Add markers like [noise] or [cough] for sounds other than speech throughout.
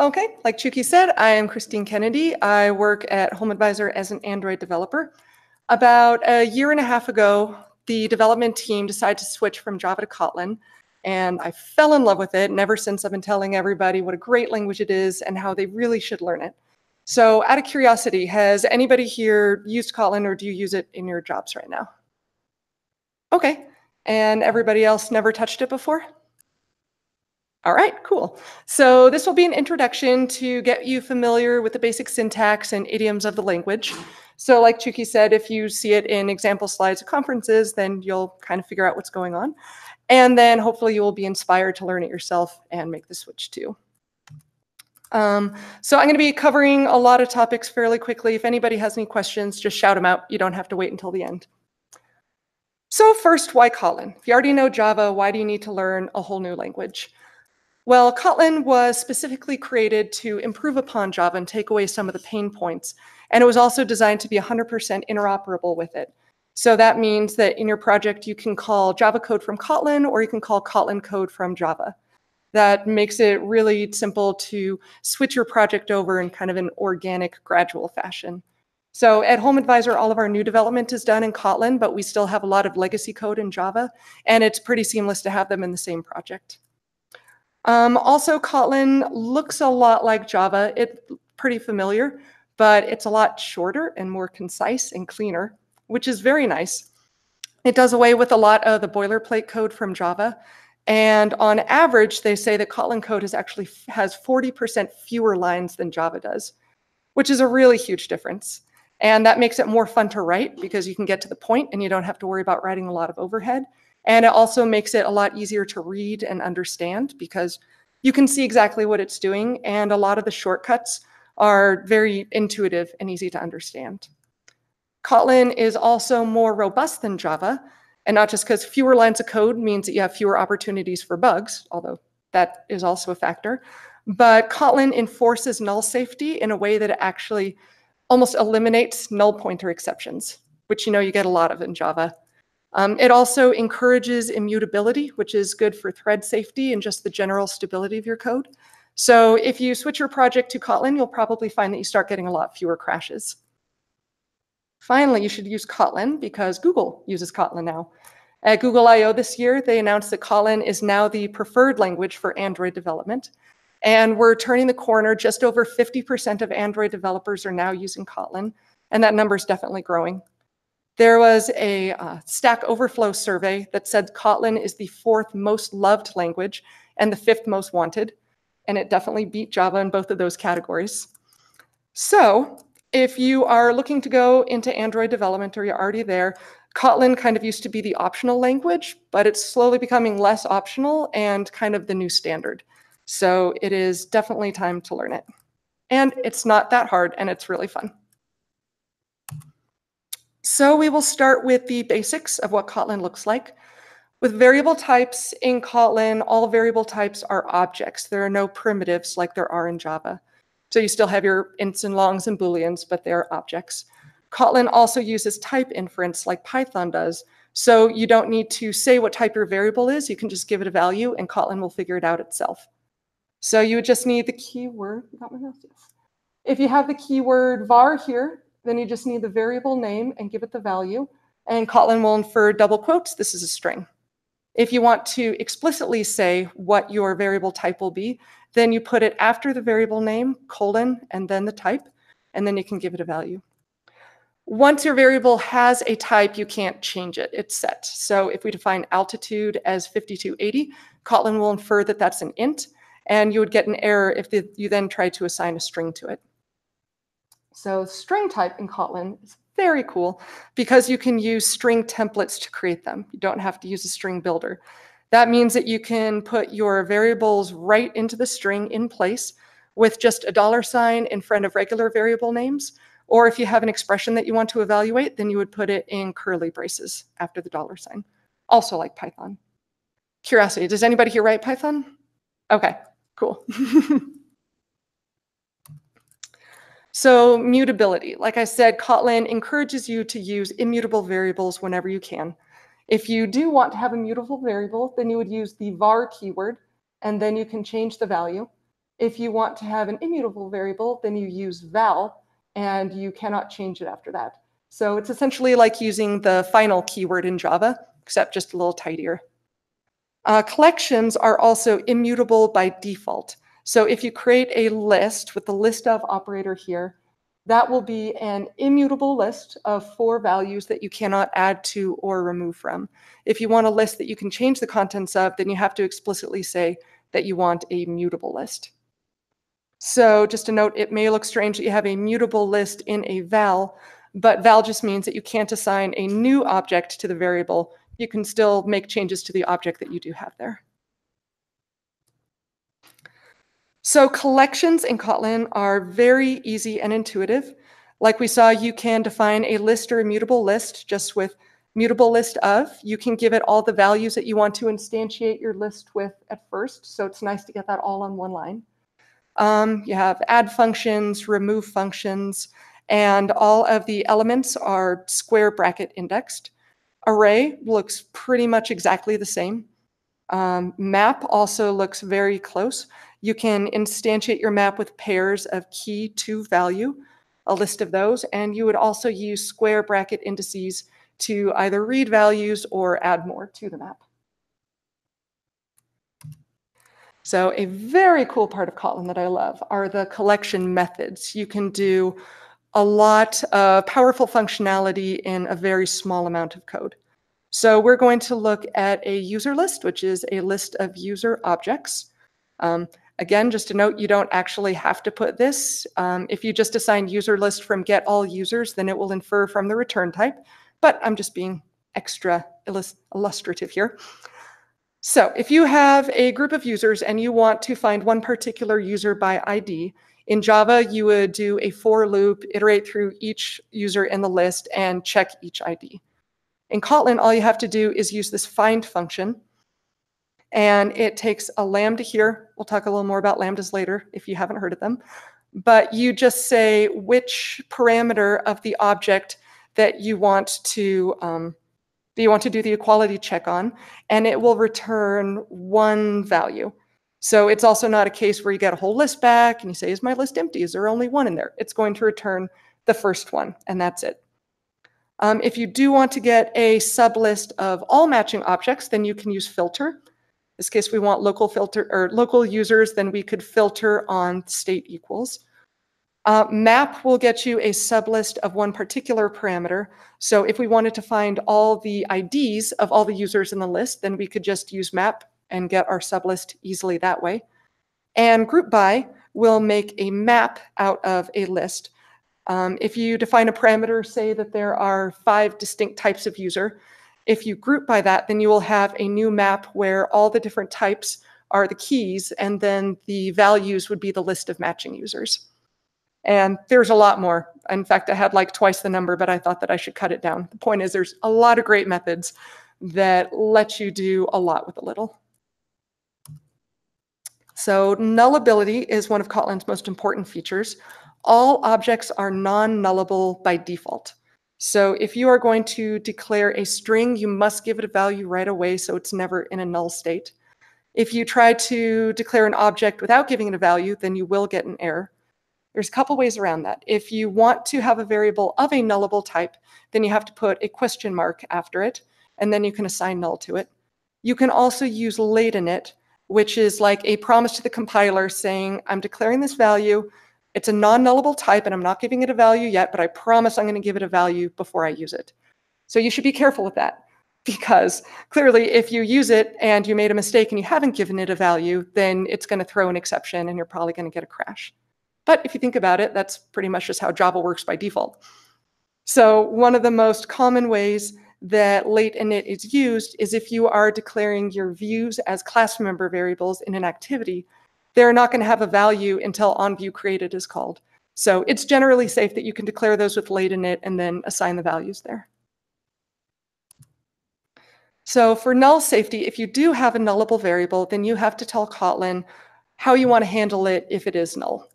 Okay, like Chuki said, I am Christine Kennedy. I work at HomeAdvisor as an Android developer. About a year and a half ago, the development team decided to switch from Java to Kotlin, and I fell in love with it. And ever since, I've been telling everybody what a great language it is and how they really should learn it. So, out of curiosity, has anybody here used Kotlin or do you use it in your jobs right now? Okay, and everybody else never touched it before? All right, cool. So this will be an introduction to get you familiar with the basic syntax and idioms of the language. So like Chuki said, if you see it in example slides at conferences, then you'll kind of figure out what's going on. And then hopefully you will be inspired to learn it yourself and make the switch too. Um, so I'm going to be covering a lot of topics fairly quickly. If anybody has any questions, just shout them out. You don't have to wait until the end. So first, why Kotlin? If you already know Java, why do you need to learn a whole new language? Well, Kotlin was specifically created to improve upon Java and take away some of the pain points. And it was also designed to be 100% interoperable with it. So that means that in your project, you can call Java code from Kotlin or you can call Kotlin code from Java. That makes it really simple to switch your project over in kind of an organic, gradual fashion. So at HomeAdvisor, all of our new development is done in Kotlin, but we still have a lot of legacy code in Java, and it's pretty seamless to have them in the same project. Um, also, Kotlin looks a lot like Java. It's pretty familiar, but it's a lot shorter and more concise and cleaner, which is very nice. It does away with a lot of the boilerplate code from Java. And on average, they say that Kotlin code is actually has 40% fewer lines than Java does, which is a really huge difference. And that makes it more fun to write because you can get to the point and you don't have to worry about writing a lot of overhead. And it also makes it a lot easier to read and understand because you can see exactly what it's doing. And a lot of the shortcuts are very intuitive and easy to understand. Kotlin is also more robust than Java, and not just because fewer lines of code means that you have fewer opportunities for bugs, although that is also a factor. But Kotlin enforces null safety in a way that actually almost eliminates null pointer exceptions, which you know you get a lot of in Java. Um, it also encourages immutability, which is good for thread safety and just the general stability of your code. So if you switch your project to Kotlin, you'll probably find that you start getting a lot fewer crashes. Finally, you should use Kotlin because Google uses Kotlin now. At Google I/O this year, they announced that Kotlin is now the preferred language for Android development. And we're turning the corner. Just over 50% of Android developers are now using Kotlin, and that number is definitely growing. There was a uh, Stack Overflow survey that said Kotlin is the fourth most loved language and the fifth most wanted, and it definitely beat Java in both of those categories. So if you are looking to go into Android development or you're already there, Kotlin kind of used to be the optional language, but it's slowly becoming less optional and kind of the new standard. So it is definitely time to learn it. And it's not that hard and it's really fun. So we will start with the basics of what Kotlin looks like. With variable types in Kotlin, all variable types are objects. There are no primitives like there are in Java. So you still have your ints and longs and booleans, but they're objects. Kotlin also uses type inference like Python does. So you don't need to say what type your variable is. You can just give it a value and Kotlin will figure it out itself. So you would just need the keyword. If you have the keyword var here, then you just need the variable name and give it the value. And Kotlin will infer double quotes, this is a string. If you want to explicitly say what your variable type will be, then you put it after the variable name, colon, and then the type, and then you can give it a value. Once your variable has a type, you can't change it. It's set. So if we define altitude as 5280, Kotlin will infer that that's an int, and you would get an error if the, you then try to assign a string to it. So string type in Kotlin is very cool because you can use string templates to create them. You don't have to use a string builder. That means that you can put your variables right into the string in place with just a dollar sign in front of regular variable names. Or if you have an expression that you want to evaluate, then you would put it in curly braces after the dollar sign. Also like Python. Curiosity, does anybody here write Python? Okay, cool. [laughs] So mutability, like I said, Kotlin encourages you to use immutable variables whenever you can. If you do want to have a mutable variable, then you would use the var keyword, and then you can change the value. If you want to have an immutable variable, then you use val, and you cannot change it after that. So it's essentially like using the final keyword in Java, except just a little tidier. Uh, collections are also immutable by default. So if you create a list with the list of operator here, that will be an immutable list of four values that you cannot add to or remove from. If you want a list that you can change the contents of, then you have to explicitly say that you want a mutable list. So just a note, it may look strange that you have a mutable list in a val, but val just means that you can't assign a new object to the variable. You can still make changes to the object that you do have there. So collections in Kotlin are very easy and intuitive. Like we saw, you can define a list or a mutable list just with mutable list of. You can give it all the values that you want to instantiate your list with at first. So it's nice to get that all on one line. Um, you have add functions, remove functions, and all of the elements are square bracket indexed. Array looks pretty much exactly the same. Um, map also looks very close. You can instantiate your map with pairs of key to value, a list of those, and you would also use square bracket indices to either read values or add more to the map. So a very cool part of Kotlin that I love are the collection methods. You can do a lot of powerful functionality in a very small amount of code. So we're going to look at a user list, which is a list of user objects. Um, Again, just a note, you don't actually have to put this. Um, if you just assign user list from get all users, then it will infer from the return type. But I'm just being extra illustrative here. So if you have a group of users and you want to find one particular user by ID, in Java, you would do a for loop, iterate through each user in the list, and check each ID. In Kotlin, all you have to do is use this find function, and it takes a lambda here. We'll talk a little more about lambdas later if you haven't heard of them. But you just say which parameter of the object that you want to um, that you want to do the equality check on, and it will return one value. So it's also not a case where you get a whole list back and you say, is my list empty? Is there only one in there? It's going to return the first one, and that's it. Um, if you do want to get a sublist of all matching objects, then you can use filter this case, we want local filter or local users, then we could filter on state equals. Uh, map will get you a sublist of one particular parameter. So if we wanted to find all the IDs of all the users in the list, then we could just use map and get our sublist easily that way. And group by will make a map out of a list. Um, if you define a parameter, say that there are five distinct types of user, if you group by that, then you will have a new map where all the different types are the keys, and then the values would be the list of matching users. And there's a lot more. In fact, I had like twice the number, but I thought that I should cut it down. The point is there's a lot of great methods that let you do a lot with a little. So nullability is one of Kotlin's most important features. All objects are non-nullable by default. So if you are going to declare a string, you must give it a value right away so it's never in a null state. If you try to declare an object without giving it a value, then you will get an error. There's a couple ways around that. If you want to have a variable of a nullable type, then you have to put a question mark after it, and then you can assign null to it. You can also use lateinit, which is like a promise to the compiler saying, I'm declaring this value, it's a non-nullable type and I'm not giving it a value yet, but I promise I'm going to give it a value before I use it. So you should be careful with that [laughs] because clearly if you use it and you made a mistake and you haven't given it a value, then it's going to throw an exception and you're probably going to get a crash. But if you think about it, that's pretty much just how Java works by default. So one of the most common ways that lateinit is used is if you are declaring your views as class member variables in an activity, they're not going to have a value until onViewCreated is called. So it's generally safe that you can declare those with lateinit and then assign the values there. So for null safety, if you do have a nullable variable, then you have to tell Kotlin how you want to handle it if it is null.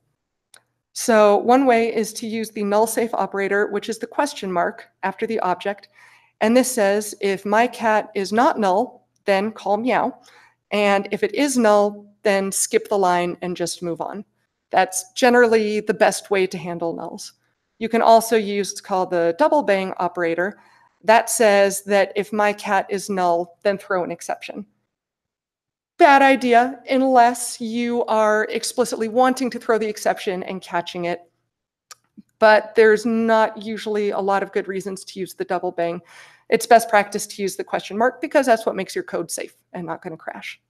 So one way is to use the null safe operator, which is the question mark after the object. And this says, if my cat is not null, then call meow. And if it is null, then skip the line and just move on. That's generally the best way to handle nulls. You can also use what's called the double bang operator. That says that if my cat is null, then throw an exception. Bad idea unless you are explicitly wanting to throw the exception and catching it. But there's not usually a lot of good reasons to use the double bang. It's best practice to use the question mark because that's what makes your code safe and not going to crash.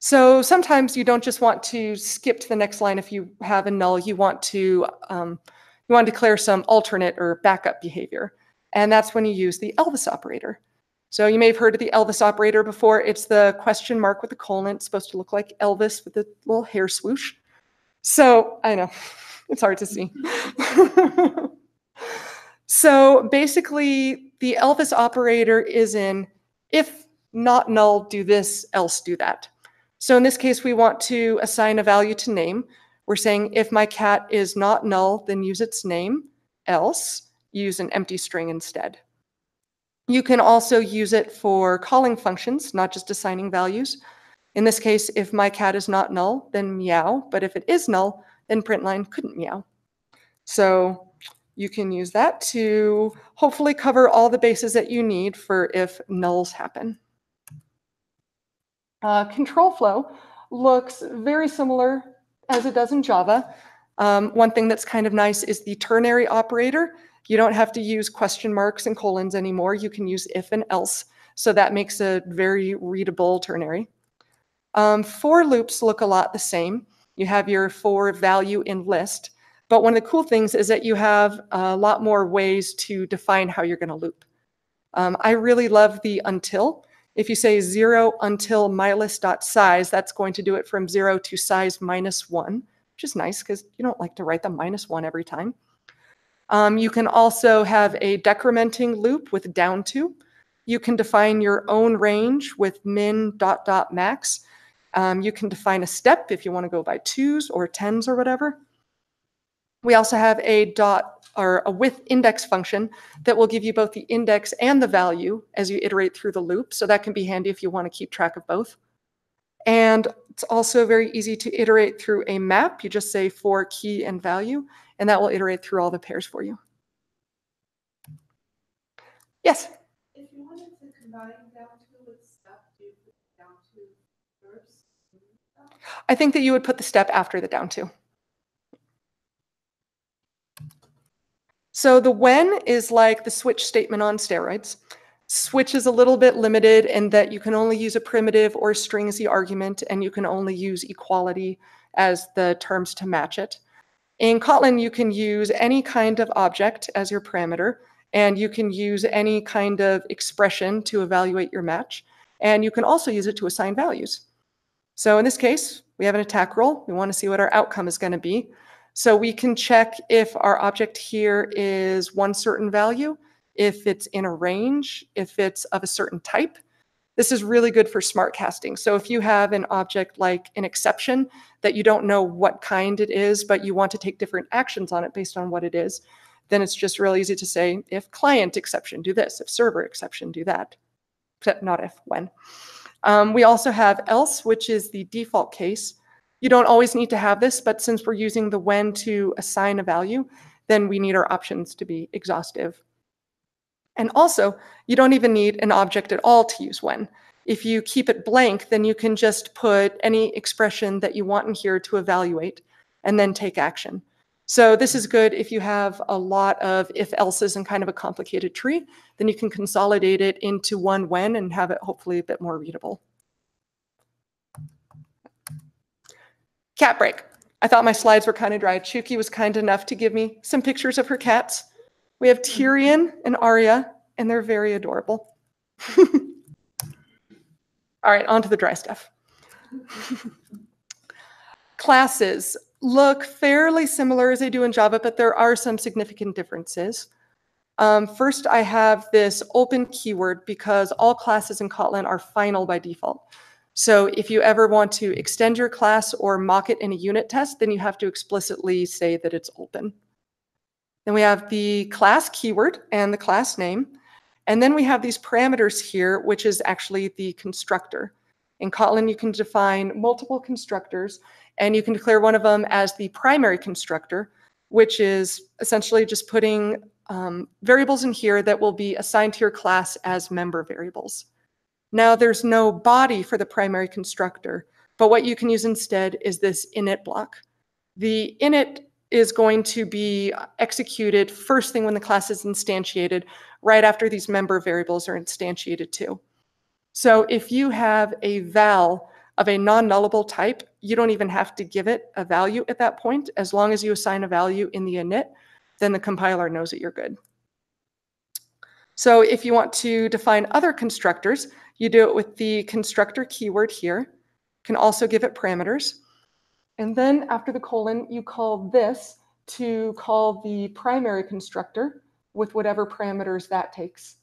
So sometimes you don't just want to skip to the next line if you have a null. You want to um, you want to declare some alternate or backup behavior, and that's when you use the Elvis operator. So you may have heard of the Elvis operator before. It's the question mark with the colon. It's supposed to look like Elvis with a little hair swoosh. So I know [laughs] it's hard to see. [laughs] so basically, the Elvis operator is in if not null, do this, else do that. So in this case, we want to assign a value to name. We're saying if my cat is not null, then use its name, else use an empty string instead. You can also use it for calling functions, not just assigning values. In this case, if my cat is not null, then meow, but if it is null, then println couldn't meow. So you can use that to hopefully cover all the bases that you need for if nulls happen. Uh, control flow looks very similar as it does in Java. Um, one thing that's kind of nice is the ternary operator. You don't have to use question marks and colons anymore. You can use if and else. So that makes a very readable ternary. Um, for loops look a lot the same. You have your for value in list. But one of the cool things is that you have a lot more ways to define how you're going to loop. Um, I really love the until. If you say zero until mylist.size, that's going to do it from zero to size minus one, which is nice because you don't like to write the minus one every time. Um, you can also have a decrementing loop with down to. You can define your own range with min dot dot max. Um, you can define a step if you want to go by twos or tens or whatever. We also have a dot or a with index function that will give you both the index and the value as you iterate through the loop. So that can be handy if you want to keep track of both. And it's also very easy to iterate through a map. You just say for key and value, and that will iterate through all the pairs for you. Yes? If you wanted to combine down to with step, do you put down to first? I think that you would put the step after the down to. So the when is like the switch statement on steroids. Switch is a little bit limited in that you can only use a primitive or string as the argument, and you can only use equality as the terms to match it. In Kotlin, you can use any kind of object as your parameter, and you can use any kind of expression to evaluate your match, and you can also use it to assign values. So in this case, we have an attack roll. We want to see what our outcome is going to be. So we can check if our object here is one certain value, if it's in a range, if it's of a certain type. This is really good for smart casting. So if you have an object like an exception that you don't know what kind it is, but you want to take different actions on it based on what it is, then it's just really easy to say if client exception, do this, if server exception, do that. Except not if, when. Um, we also have else, which is the default case. You don't always need to have this, but since we're using the when to assign a value, then we need our options to be exhaustive. And also, you don't even need an object at all to use when. If you keep it blank, then you can just put any expression that you want in here to evaluate and then take action. So this is good if you have a lot of if else's and kind of a complicated tree, then you can consolidate it into one when and have it hopefully a bit more readable. Cat break. I thought my slides were kind of dry. Chuki was kind enough to give me some pictures of her cats. We have Tyrion and Arya, and they're very adorable. [laughs] All right, on to the dry stuff. [laughs] Classes look fairly similar as they do in Java, but there are some significant differences. Um, first, I have this open keyword because all classes in Kotlin are final by default. So if you ever want to extend your class or mock it in a unit test, then you have to explicitly say that it's open. Then we have the class keyword and the class name. And then we have these parameters here, which is actually the constructor. In Kotlin, you can define multiple constructors, and you can declare one of them as the primary constructor, which is essentially just putting um, variables in here that will be assigned to your class as member variables. Now, there's no body for the primary constructor, but what you can use instead is this init block. The init is going to be executed first thing when the class is instantiated, right after these member variables are instantiated too. So if you have a val of a non-nullable type, you don't even have to give it a value at that point. As long as you assign a value in the init, then the compiler knows that you're good. So if you want to define other constructors, you do it with the constructor keyword here. You can also give it parameters. And then after the colon, you call this to call the primary constructor with whatever parameters that takes.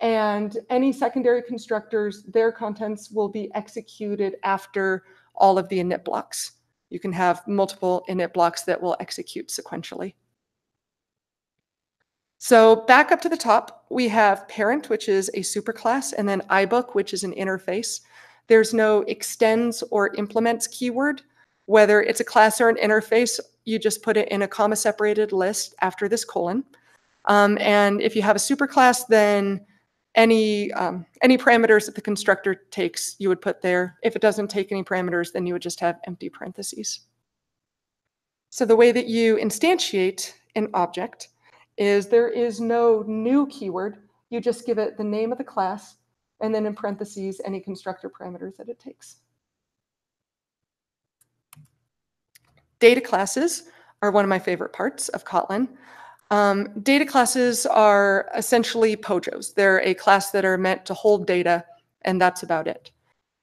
And any secondary constructors, their contents will be executed after all of the init blocks. You can have multiple init blocks that will execute sequentially. So back up to the top, we have parent, which is a superclass, and then iBook, which is an interface. There's no extends or implements keyword. Whether it's a class or an interface, you just put it in a comma separated list after this colon. Um, and if you have a superclass, then any um, any parameters that the constructor takes, you would put there. If it doesn't take any parameters, then you would just have empty parentheses. So the way that you instantiate an object is there is no new keyword. You just give it the name of the class and then in parentheses, any constructor parameters that it takes. Data classes are one of my favorite parts of Kotlin. Um, data classes are essentially POJOs. They're a class that are meant to hold data, and that's about it.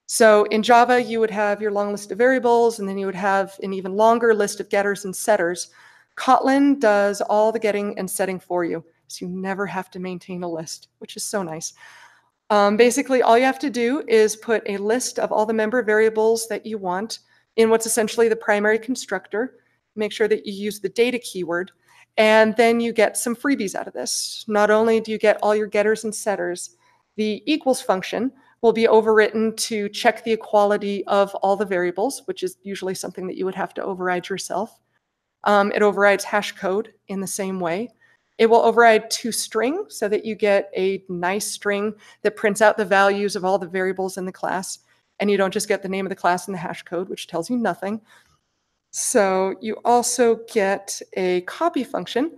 So in Java, you would have your long list of variables, and then you would have an even longer list of getters and setters. Kotlin does all the getting and setting for you, so you never have to maintain a list, which is so nice. Um, basically, all you have to do is put a list of all the member variables that you want in what's essentially the primary constructor. Make sure that you use the data keyword, and then you get some freebies out of this. Not only do you get all your getters and setters, the equals function will be overwritten to check the equality of all the variables, which is usually something that you would have to override yourself. Um, it overrides hash code in the same way. It will override toString so that you get a nice string that prints out the values of all the variables in the class. And you don't just get the name of the class and the hash code, which tells you nothing. So you also get a copy function,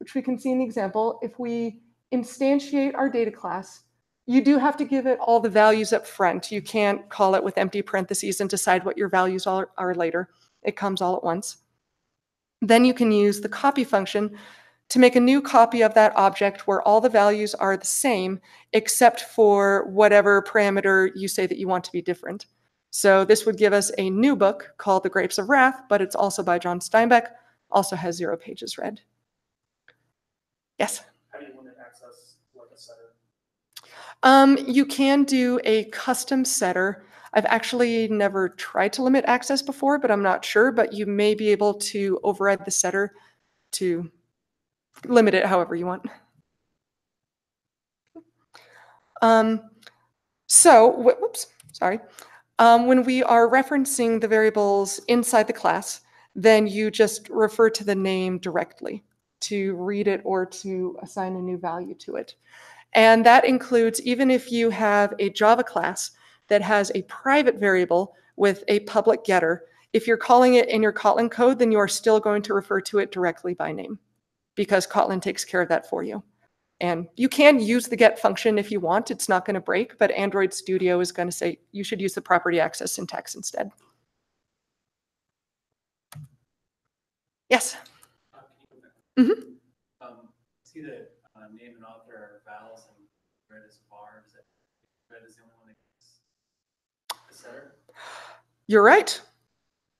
which we can see in the example. If we instantiate our data class, you do have to give it all the values up front. You can't call it with empty parentheses and decide what your values are, are later. It comes all at once. Then you can use the copy function to make a new copy of that object where all the values are the same, except for whatever parameter you say that you want to be different. So this would give us a new book called The Grapes of Wrath, but it's also by John Steinbeck, also has zero pages read. Yes? How do you limit access like a setter? Um, you can do a custom setter. I've actually never tried to limit access before, but I'm not sure. But you may be able to override the setter to limit it however you want. Um, so, wh- whoops, sorry. Um, when we are referencing the variables inside the class, then you just refer to the name directly to read it or to assign a new value to it. And that includes even if you have a Java class that has a private variable with a public getter, if you're calling it in your Kotlin code, then you are still going to refer to it directly by name because Kotlin takes care of that for you. And you can use the get function if you want. It's not going to break, but Android Studio is going to say you should use the property access syntax instead. Yes. Can you- Mhm. Um, see the uh, name and author are vals and red is var, is it, red is the only one that gets the setter? You're right.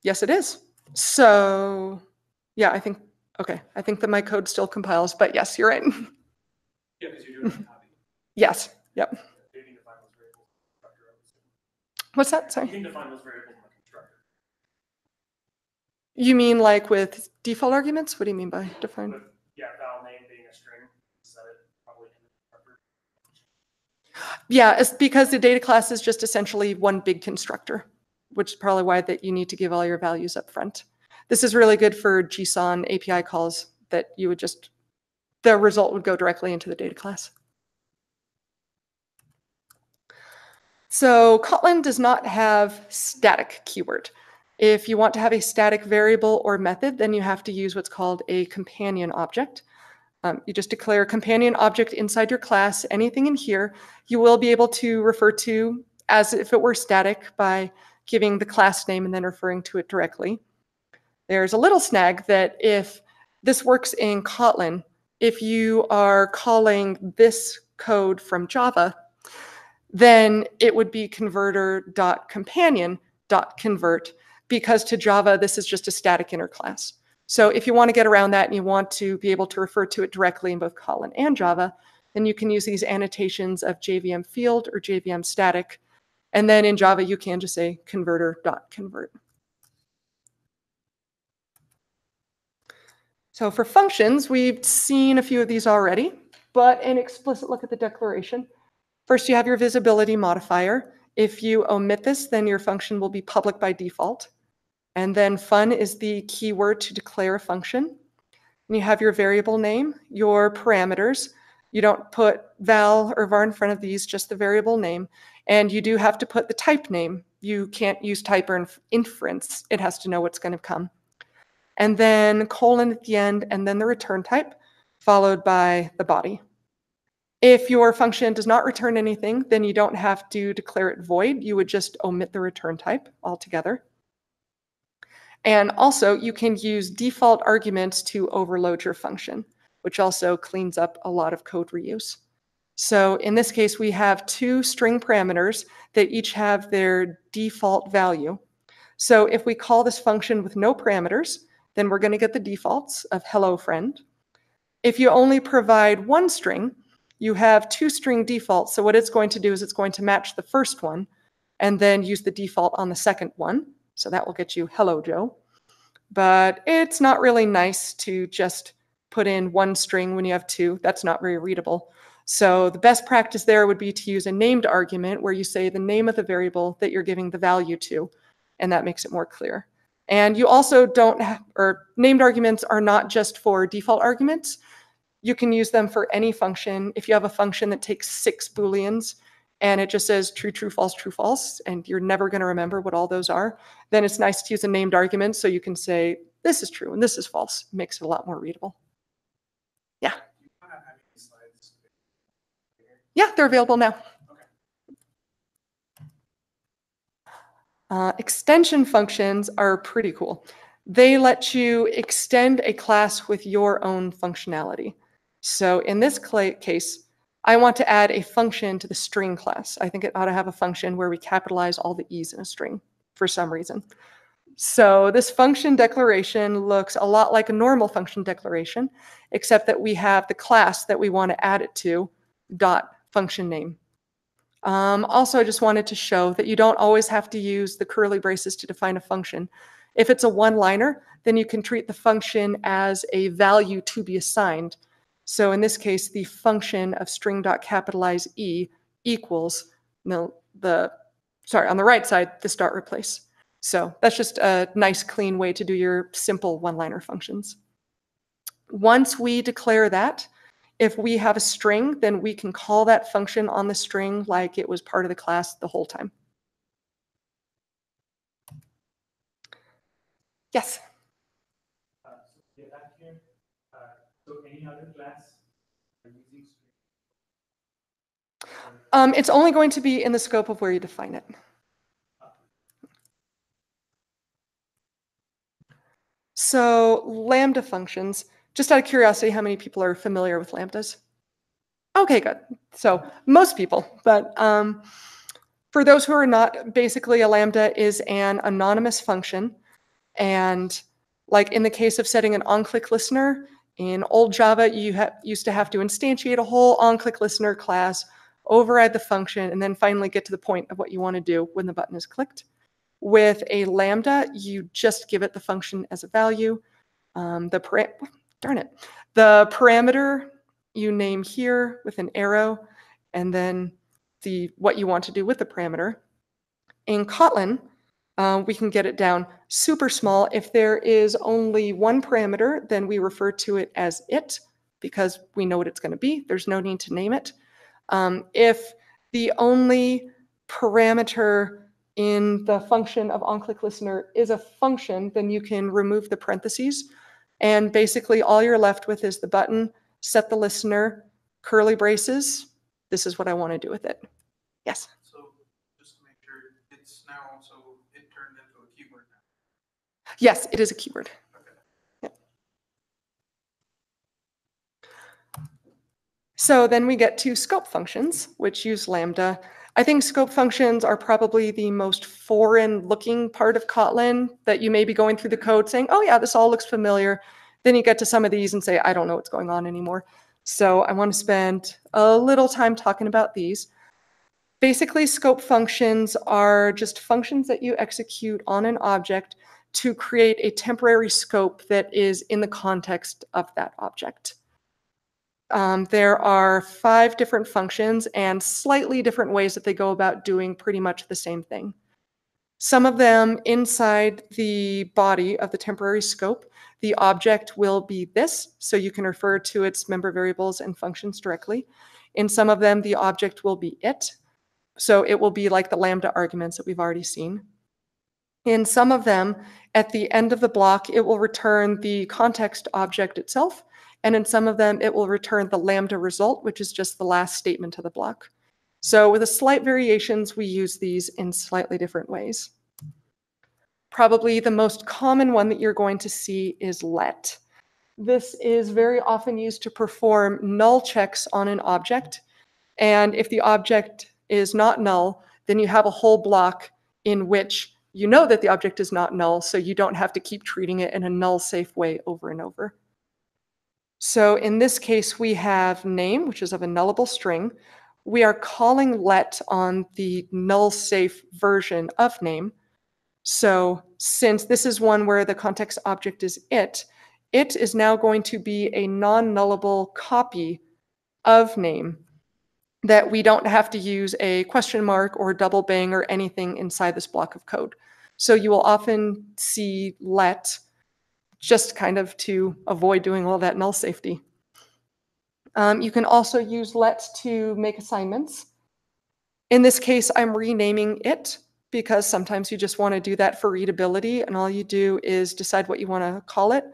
Yes, it is. So, yeah, I think, okay, I think that my code still compiles, but yes, you're right. [laughs] Yeah, because you're doing a copy. yes, yep. You need to define those variables in the constructor, I would assume. What's that? You Sorry. can define those variables in the constructor. You mean like with default arguments? What do you mean by define? With, yeah, val name being a string, set it probably in the constructor. Yeah, it's because the data class is just essentially one big constructor, which is probably why that you need to give all your values up front. This is really good for JSON API calls that you would just, the result would go directly into the data class. So Kotlin does not have static keyword. If you want to have a static variable or method, then you have to use what's called a companion object. Um, you just declare a companion object inside your class. Anything in here, you will be able to refer to as if it were static by giving the class name and then referring to it directly. There's a little snag that if this works in Kotlin, if you are calling this code from Java, then it would be converter.companion.convert because to Java, this is just a static inner class. So if you want to get around that and you want to be able to refer to it directly in both Kotlin and Java, then you can use these annotations of JVM field or JVM static. And then in Java, you can just say converter.convert. So for functions, we've seen a few of these already, but an explicit look at the declaration. First, you have your visibility modifier. If you omit this, then your function will be public by default. And then fun is the keyword to declare a function. And you have your variable name, your parameters. You don't put val or var in front of these, just the variable name. And you do have to put the type name. You can't use type or inference. It has to know what's going to come. And then colon at the end, and then the return type, followed by the body. If your function does not return anything, then you don't have to declare it void. You would just omit the return type altogether. And also you can use default arguments to overload your function, which also cleans up a lot of code reuse. So in this case, we have two string parameters that each have their default value. So if we call this function with no parameters, then we're going to get the defaults of hello friend. If you only provide one string, you have two string defaults. So what it's going to do is it's going to match the first one and then use the default on the second one. So that will get you hello, Joe. But it's not really nice to just put in one string when you have two. That's not very readable. So the best practice there would be to use a named argument where you say the name of the variable that you're giving the value to, and that makes it more clear. And you also don't have, or named arguments are not just for default arguments. You can use them for any function. If you have a function that takes six Booleans, and it just says true, true, false, true, false, and you're never going to remember what all those are, then it's nice to use a named argument so you can say this is true and this is false. It makes it a lot more readable. Yeah. Yeah, they're available now. Uh, extension functions are pretty cool. They let you extend a class with your own functionality. So in this case, I want to add a function to the string class. I think it ought to have a function where we capitalize all the E's in a string for some reason. So this function declaration looks a lot like a normal function declaration, except that we have the class that we want to add it to, dot function name. Um, also, I just wanted to show that you don't always have to use the curly braces to define a function. If it's a one-liner, then you can treat the function as a value to be assigned, so in this case, the function of string dot capitalize E equals the, the, sorry, on the right side, the start replace. So that's just a nice, clean way to do your simple one-liner functions. Once we declare that, if we have a string, then we can call that function on the string like it was part of the class the whole time. Yes? So any other class Um, it's only going to be in the scope of where you define it. So Lambda functions, just out of curiosity, how many people are familiar with Lambdas? Okay, good. So most people, but um, for those who are not, basically a Lambda is an anonymous function. And like in the case of setting an on-click listener, in old Java, you used to have to instantiate a whole on-click listener class, override the function, and then finally get to the point of what you want to do when the button is clicked. With a Lambda, you just give it the function as a value. Um, the darn it, the parameter you name here with an arrow, and then the what you want to do with the parameter. In Kotlin, uh, we can get it down super small. If there is only one parameter, then we refer to it as it because we know what it's going to be. There's no need to name it. Um, if the only parameter in the function of onClick listener is a function, then you can remove the parentheses. And basically all you're left with is the button, set the listener, curly braces. This is what I want to do with it. Yes. So just to make sure, it's now also, it turned into a keyword now. Yes, it is a keyword. Okay. So then we get to scope functions, which use Lambda. I think scope functions are probably the most foreign looking part of Kotlin that you may be going through the code saying, oh yeah, this all looks familiar. Then you get to some of these and say, I don't know what's going on anymore. So I want to spend a little time talking about these. Basically, scope functions are just functions that you execute on an object to create a temporary scope that is in the context of that object. Um, there are five different functions and slightly different ways that they go about doing pretty much the same thing. Some of them inside the body of the temporary scope, the object will be this, so you can refer to its member variables and functions directly. In some of them, the object will be it, so it will be like the lambda arguments that we've already seen. In some of them, at the end of the block, it will return the context object itself, and in some of them, it will return the lambda result, which is just the last statement of the block. So with a slight variations, we use these in slightly different ways. Probably the most common one that you're going to see is let. This is very often used to perform null checks on an object. And if the object is not null, then you have a whole block in which you know that the object is not null, so you don't have to keep treating it in a null safe way over and over. So in this case, we have name, which is of a nullable string. We are calling let on the null safe version of name. So since this is one where the context object is it, it is now going to be a non-nullable copy of name that we don't have to use a question mark or double bang or anything inside this block of code. So you will often see let just kind of to avoid doing all that null safety. Um, you can also use let to make assignments. In this case, I'm renaming it because sometimes you just want to do that for readability and all you do is decide what you want to call it,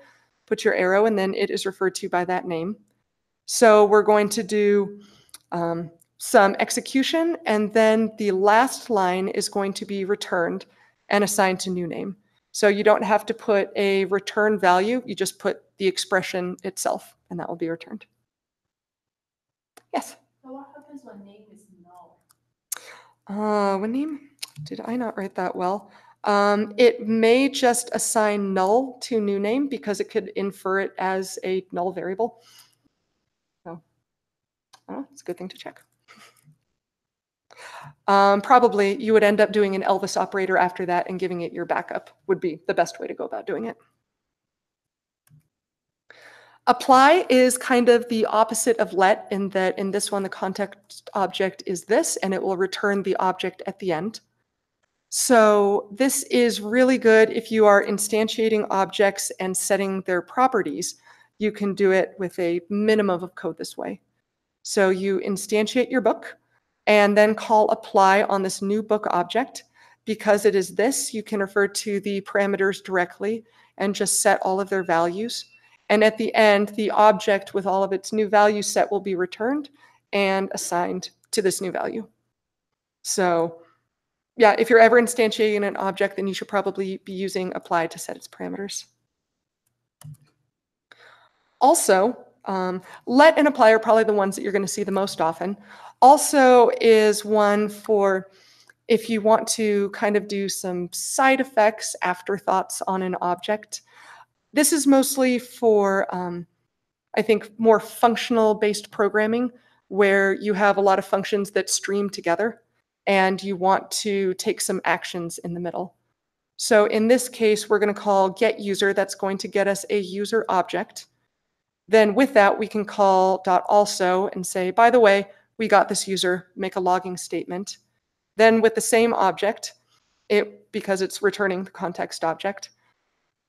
put your arrow, and then it is referred to by that name. So we're going to do um, some execution and then the last line is going to be returned and assigned to new name. So you don't have to put a return value, you just put the expression itself and that will be returned. Yes? So what happens when name is null? Uh, when name, did I not write that well? Um, it may just assign null to new name because it could infer it as a null variable. So, I don't know, it's a good thing to check. Um, probably you would end up doing an Elvis operator after that and giving it your backup would be the best way to go about doing it. Apply is kind of the opposite of let in that in this one, the context object is this, and it will return the object at the end. So this is really good if you are instantiating objects and setting their properties. You can do it with a minimum of code this way. So you instantiate your book and then call apply on this new book object. Because it is this, you can refer to the parameters directly and just set all of their values. And at the end, the object with all of its new value set will be returned and assigned to this new value. So yeah, if you're ever instantiating an object, then you should probably be using apply to set its parameters. Also, um, let and apply are probably the ones that you're going to see the most often. Also is one for if you want to kind of do some side effects, afterthoughts on an object. This is mostly for, um, I think, more functional based programming where you have a lot of functions that stream together and you want to take some actions in the middle. So in this case, we're going to call get user. That's going to get us a user object. Then with that, we can call dot also and say, by the way, we got this user, make a logging statement. Then with the same object, it, because it's returning the context object,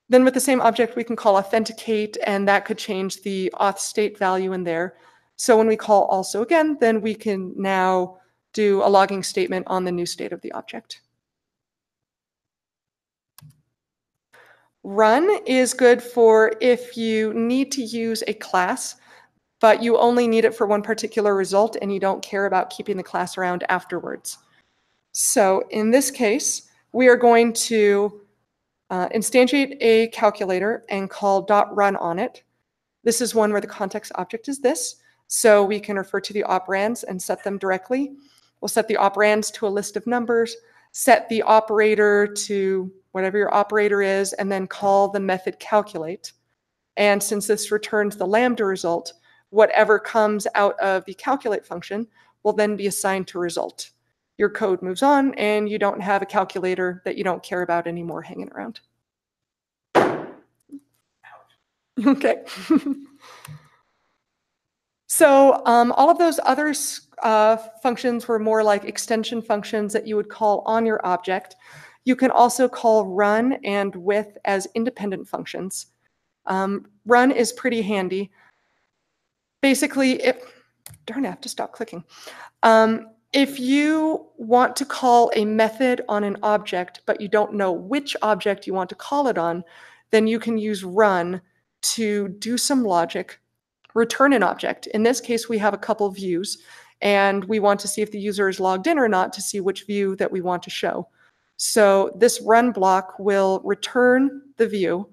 then with the same object, we can call authenticate, and that could change the auth state value in there. So when we call also again, then we can now do a logging statement on the new state of the object. Run is good for if you need to use a class, but you only need it for one particular result and you don't care about keeping the class around afterwards. So in this case, we are going to uh, instantiate a calculator and call dot .run on it. This is one where the context object is this. So we can refer to the operands and set them directly. We'll set the operands to a list of numbers, set the operator to whatever your operator is, and then call the method calculate. And since this returns the lambda result, whatever comes out of the calculate function will then be assigned to result. Your code moves on and you don't have a calculator that you don't care about anymore hanging around. Okay. [laughs] so um, all of those other uh, functions were more like extension functions that you would call on your object. You can also call run and with as independent functions. Um, run is pretty handy. Basically, if, darn, I have to stop clicking. Um, if you want to call a method on an object, but you don't know which object you want to call it on, then you can use run to do some logic, return an object. In this case, we have a couple views, and we want to see if the user is logged in or not to see which view that we want to show. So this run block will return the view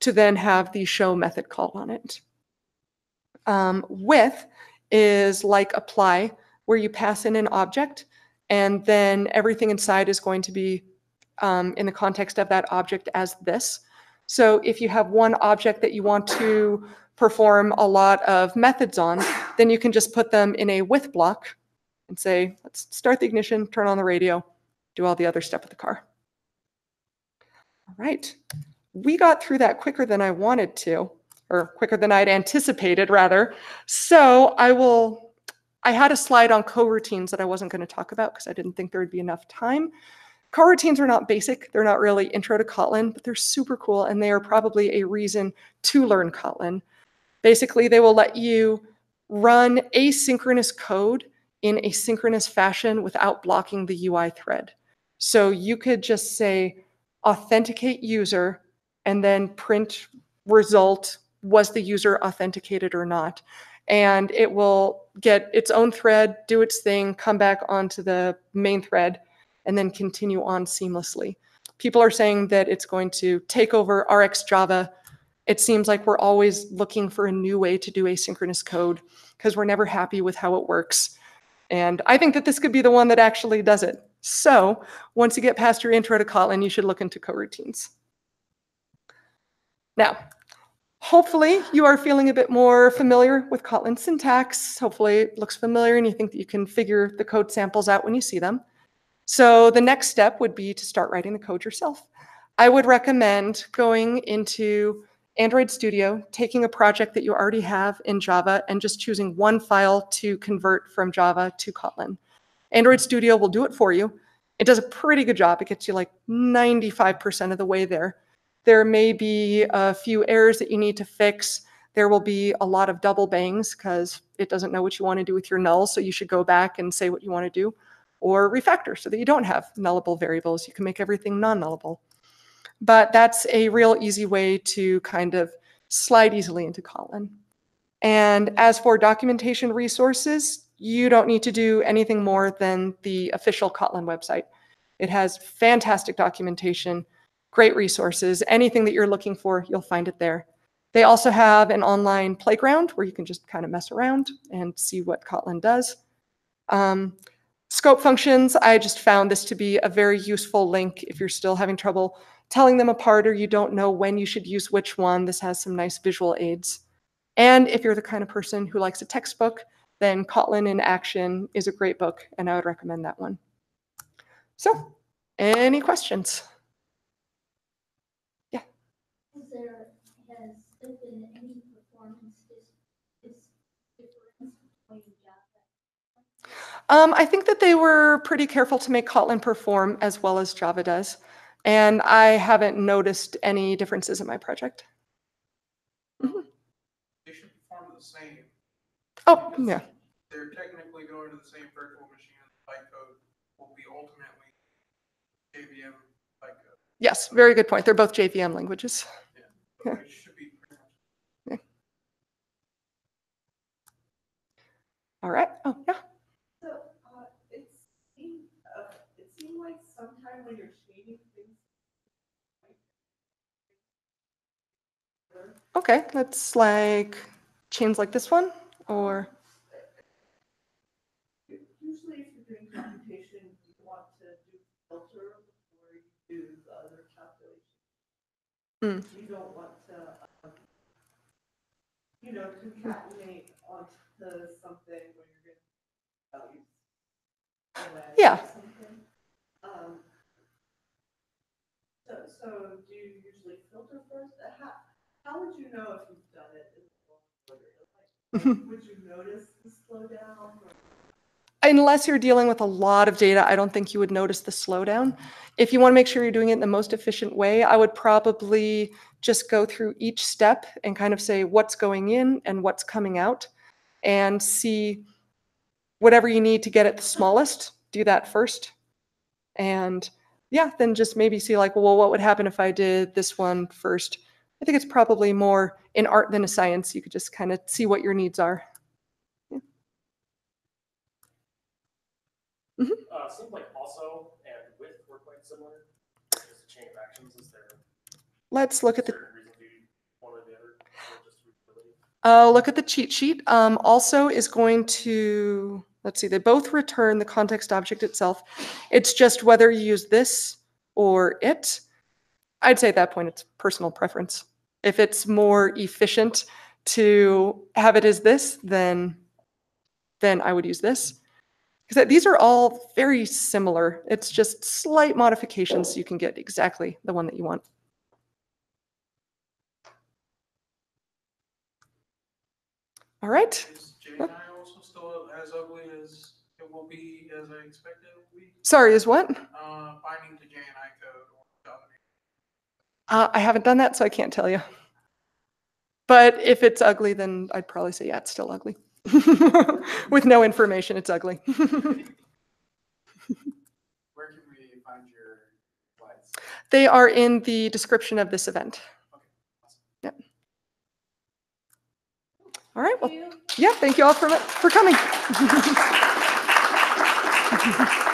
to then have the show method called on it. Um, with is like apply, where you pass in an object, and then everything inside is going to be um, in the context of that object as this. So if you have one object that you want to perform a lot of methods on, then you can just put them in a with block and say, let's start the ignition, turn on the radio, do all the other stuff with the car. All right, we got through that quicker than I wanted to, or quicker than I'd anticipated rather. So I will, I had a slide on coroutines that I wasn't gonna talk about because I didn't think there would be enough time. Coroutines are not basic, they're not really intro to Kotlin, but they're super cool and they are probably a reason to learn Kotlin. Basically, they will let you run asynchronous code in a synchronous fashion without blocking the UI thread. So you could just say authenticate user and then print result was the user authenticated or not. And it will get its own thread, do its thing, come back onto the main thread, and then continue on seamlessly. People are saying that it's going to take over RxJava. It seems like we're always looking for a new way to do asynchronous code because we're never happy with how it works. And I think that this could be the one that actually does it. So once you get past your intro to Kotlin, you should look into coroutines. Now, hopefully you are feeling a bit more familiar with Kotlin syntax. Hopefully it looks familiar and you think that you can figure the code samples out when you see them. So the next step would be to start writing the code yourself. I would recommend going into Android Studio, taking a project that you already have in Java and just choosing one file to convert from Java to Kotlin. Android Studio will do it for you. It does a pretty good job. It gets you like 95% of the way there. There may be a few errors that you need to fix. There will be a lot of double bangs because it doesn't know what you want to do with your null. So you should go back and say what you want to do or refactor so that you don't have nullable variables. You can make everything non-nullable. But that's a real easy way to kind of slide easily into Kotlin. And as for documentation resources, you don't need to do anything more than the official Kotlin website. It has fantastic documentation, great resources. Anything that you're looking for, you'll find it there. They also have an online playground where you can just kind of mess around and see what Kotlin does. Um, scope functions, I just found this to be a very useful link if you're still having trouble telling them apart or you don't know when you should use which one. This has some nice visual aids. And if you're the kind of person who likes a textbook, then Kotlin in Action is a great book, and I would recommend that one. So, any questions? Yeah. Is there, has there been any performance dis- dis- difference between Java Um, I think that they were pretty careful to make Kotlin perform as well as Java does. And I haven't noticed any differences in my project. They should perform the same. Oh, yeah. They're technically going to the same virtual machine as bytecode will be ultimately JVM bytecode. Yes, very good point. They're both JVM languages. So it should be pretty much All right. Oh, yeah. So, uh, it seemed, uh, it seemed like sometime when you're changing things. Okay. That's like chains like this one or. Usually if you're doing computation, you want to do filter before you do the other calculation. You don't want to, um, you know, concatenate onto something when you're getting values. Yeah. Um, So, so do you usually filter first? Uh, How, how would you know if you've done it in the wrong order? Like, Would you notice the slowdown? Unless you're dealing with a lot of data, I don't think you would notice the slowdown. If you want to make sure you're doing it in the most efficient way, I would probably just go through each step and kind of say what's going in and what's coming out and see whatever you need to get it the smallest, do that first. And yeah, then just maybe see like, well, what would happen if I did this one first? I think it's probably more an art than a science. You could just kind of see what your needs are. Uh, seems like also and with were quite similar. Just a chain of actions. Is there Let's look at the certain reason you one or the other, or just readability? Uh, look at the cheat sheet. Um, also is going to, let's see, they both return the context object itself. It's just whether you use this or it. I'd say at that point it's personal preference. If it's more efficient to have it as this, then then I would use this. Because these are all very similar. It's just slight modifications so you can get exactly the one that you want. All right. Is JNI also still as ugly as it will be as I expected it will be? Sorry, is what? Uh, binding to JNI code. Uh, I haven't done that, so I can't tell you. But if it's ugly, then I'd probably say, yeah, it's still ugly. [laughs] With no information, it's ugly. [laughs] Where can we find your slides? they are in the description of this event. Yep. All right. Well, yeah, thank you all for, for coming. [laughs]